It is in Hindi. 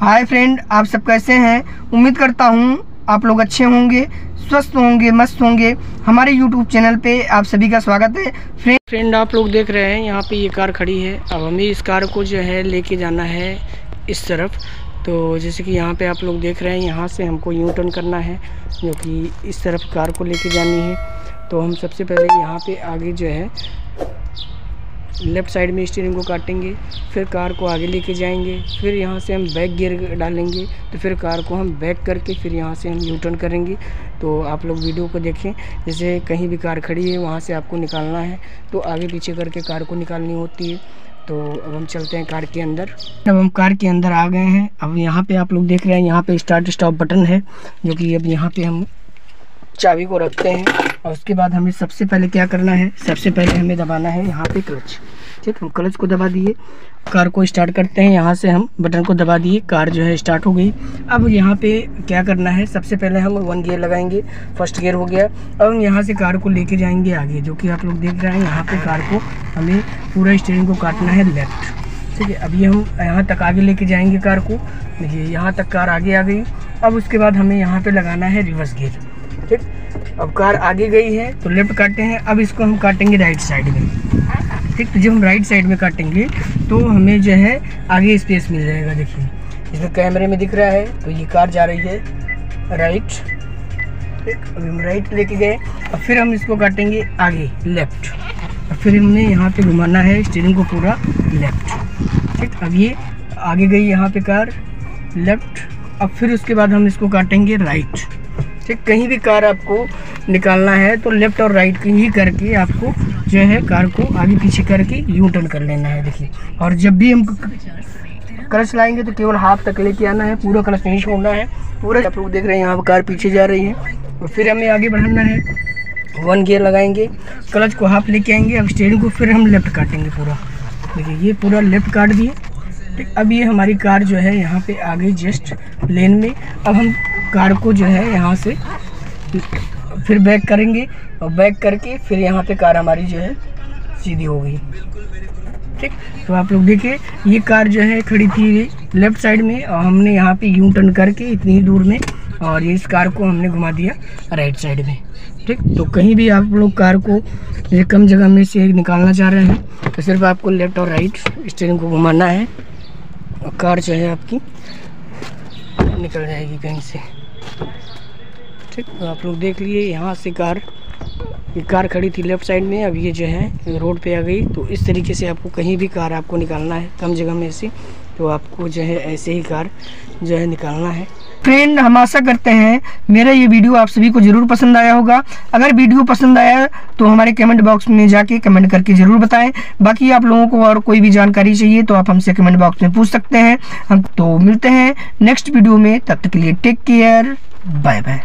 हाय फ्रेंड, आप सब कैसे हैं? उम्मीद करता हूँ आप लोग अच्छे होंगे, स्वस्थ होंगे, मस्त होंगे। हमारे यूट्यूब चैनल पे आप सभी का स्वागत है। फ्रेंड फ्रेंड, आप लोग देख रहे हैं, यहाँ पे ये कार खड़ी है। अब हमें इस कार को जो है लेके जाना है इस तरफ़। तो जैसे कि यहाँ पे आप लोग देख रहे हैं, यहाँ से हमको यू टर्न करना है, जो कि इस तरफ़ कार को लेके जानी है। तो हम सबसे पहले यहाँ पे आगे जो है लेफ़्ट साइड में स्टीयरिंग को काटेंगे, फिर कार को आगे लेके जाएँगे, फिर यहाँ से हम बैक गियर डालेंगे तो फिर कार को हम बैक करके फिर यहाँ से हम यू टर्न करेंगे। तो आप लोग वीडियो को देखें, जैसे कहीं भी कार खड़ी है, वहाँ से आपको निकालना है तो आगे पीछे करके कार को निकालनी होती है। तो अब हम चलते हैं कार के अंदर। अब हम कार के अंदर आ गए हैं। अब यहाँ पे आप लोग देख रहे हैं, यहाँ पे स्टार्ट स्टॉप बटन है, जो कि अब यहाँ पे हम चाबी को रखते हैं और उसके बाद हमें सबसे पहले क्या करना है, सबसे पहले हमें दबाना है यहाँ पे क्लच ठीक, हम क्लच को दबा दिए कार को स्टार्ट करते हैं, यहाँ से हम बटन को दबा दिए कार जो है स्टार्ट हो गई। अब यहाँ पे क्या करना है, सबसे पहले हम वन गियर लगाएँगे फ़र्स्ट गियर हो गया। अब हम यहाँ से कार को लेके जाएँगे आगे, जो कि आप लोग देख रहे हैं, यहाँ पे कार को हमें पूरा स्टेयरिंग को काटना है लेफ़्ट ठीक है अभी हम यहाँ तक आगे लेके जाएँगे कार को। देखिए, यहाँ तक कार आगे आ गई। अब उसके बाद हमें यहाँ पे लगाना है रिवर्स गियर अब कार आगे गई है तो लेफ़्ट काटे हैं। अब इसको हम काटेंगे राइट साइड में। ठीक तो जब हम राइट साइड में काटेंगे तो हमें जो है, आगे स्पेस मिल जाएगा, देखिए। इसमें कैमरे में दिख रहा है तो ये कार जा रही है। राइट ठीक, अभी हम राइट लेके गए। और फिर हम इसको काटेंगे आगे लेफ़्ट और फिर हमने यहाँ पे घुमाना है स्टीयरिंग को पूरा लेफ़्ट ठीक, अब ये आगे गई यहाँ पे कार लेफ़्ट अब फिर उसके बाद हम इसको काटेंगे राइट ठीक, कहीं भी कार आपको निकालना है तो लेफ़्ट और राइट की ही करके आपको जो है कार को आगे पीछे करके यू टर्न कर लेना है, देखिए। और जब भी हम क्लच लाएँगे तो केवल हाफ़ तक लेके आना है, पूरा क्लच नहीं छोड़ना है। पूरा आप लोग देख रहे हैं, यहाँ कार पीछे जा रही है। और फिर हमें आगे बढ़ाना है। वन गियर लगाएँगे क्लच को हाफ़ लेके आएँगे, अब स्टेयरिंग को फिर हम लेफ़्ट काटेंगे पूरा। देखिए, ये पूरा लेफ़्ट काट दिए ठीक अब ये हमारी कार जो है यहाँ पे आ गई जस्ट लेन में। अब हम कार को जो है यहाँ से फिर बैक करेंगे और बैक करके फिर यहाँ पे कार हमारी जो है सीधी हो गई ठीक? तो आप लोग देखिए, ये कार जो है खड़ी थी लेफ़्ट साइड में और हमने यहाँ पे यू टर्न करके इतनी दूर में और इस कार को हमने घुमा दिया राइट साइड में। ठीक? तो कहीं भी आप लोग कार को ये कम जगह में से निकालना चाह रहे हैं तो सिर्फ़ आपको लेफ़्ट और राइट स्टेयरिंग को घुमाना है। और कार जो है आपकी? निकल जाएगी कहीं से। ठीक तो आप लोग देख लिए यहाँ से कार। ये कार खड़ी थी लेफ़्ट साइड में, अब ये जो है रोड पे आ गई। तो इस तरीके से आपको कहीं भी कार आपको निकालना है, कम जगह में से तो आपको जो है ऐसे ही कार जो है निकालना है। फ्रेंड हम आशा करते हैं मेरा ये वीडियो आप सभी को ज़रूर पसंद आया होगा। अगर वीडियो पसंद आया तो हमारे कमेंट बॉक्स में जाके कमेंट करके ज़रूर बताएँ। बाकी आप लोगों को और कोई भी जानकारी चाहिए तो आप हमसे कमेंट बॉक्स में पूछ सकते हैं। हम तो मिलते हैं नेक्स्ट वीडियो में। तब तक के लिए टेक केयर बाय बाय